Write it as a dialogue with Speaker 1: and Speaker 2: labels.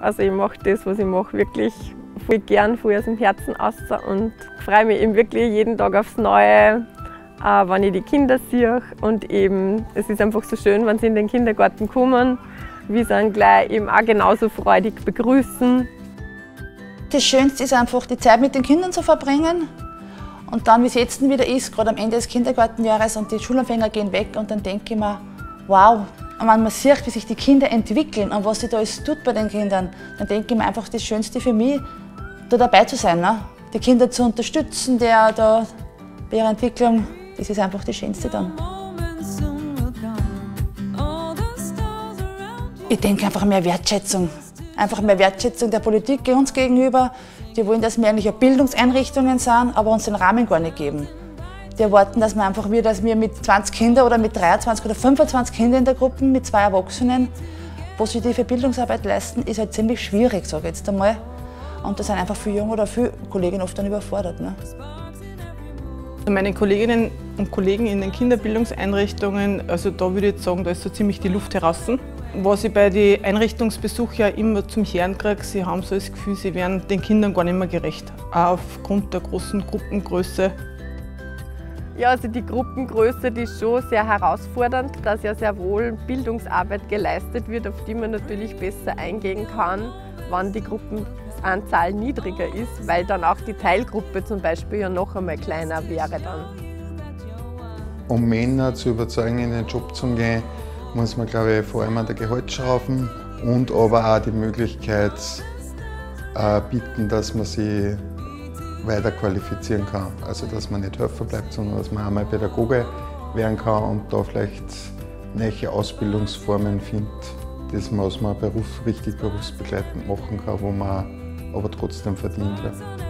Speaker 1: Also ich mache das, was ich mache, wirklich voll gern, voll aus dem Herzen aus und freue mich eben wirklich jeden Tag aufs Neue, wenn ich die Kinder sehe. Und eben, es ist einfach so schön, wenn sie in den Kindergarten kommen, wie sie dann gleich eben auch genauso freudig begrüßen.
Speaker 2: Das Schönste ist einfach, die Zeit mit den Kindern zu verbringen. Und dann, wie es jetzt wieder ist, gerade am Ende des Kindergartenjahres und die Schulanfänger gehen weg und dann denke ich mir, wow, und wenn man sieht, wie sich die Kinder entwickeln und was sich da alles tut bei den Kindern, dann denke ich mir einfach, das Schönste für mich, da dabei zu sein, ne? die Kinder zu unterstützen, der da bei ihrer Entwicklung, das ist einfach das Schönste dann. Ich denke einfach mehr Wertschätzung. Einfach mehr Wertschätzung der Politik uns gegenüber. Die wollen, dass wir eigentlich Bildungseinrichtungen sind, aber uns den Rahmen gar nicht geben. Die erwarten, dass wir einfach wir, dass wir mit 20 Kindern oder mit 23 oder 25 Kindern in der Gruppe, mit zwei Erwachsenen, positive Bildungsarbeit leisten, ist halt ziemlich schwierig, sage ich jetzt einmal. Und da sind einfach viele Junge oder viele Kolleginnen oft dann überfordert. Ne?
Speaker 3: Also meine Kolleginnen und Kollegen in den Kinderbildungseinrichtungen, also da würde ich sagen, da ist so ziemlich die Luft heraus. Was ich bei den Einrichtungsbesuchen ja immer zum Hören kriege, sie haben so das Gefühl, sie werden den Kindern gar nicht mehr gerecht, auch aufgrund der großen Gruppengröße.
Speaker 1: Ja, also die Gruppengröße die ist schon sehr herausfordernd, dass ja sehr wohl Bildungsarbeit geleistet wird, auf die man natürlich besser eingehen kann, wann die Gruppenanzahl niedriger ist, weil dann auch die Teilgruppe zum Beispiel ja noch einmal kleiner wäre dann.
Speaker 4: Um Männer zu überzeugen, in den Job zu gehen, muss man, glaube ich, vor allem an der Gehaltsschrauben und aber auch die Möglichkeit äh, bieten, dass man sich weiter qualifizieren kann. Also dass man nicht Helfer bleibt, sondern dass man einmal Pädagoge werden kann und da vielleicht neue Ausbildungsformen findet, das man, was man Beruf, richtig berufsbegleitend machen kann, wo man aber trotzdem verdient. Ja.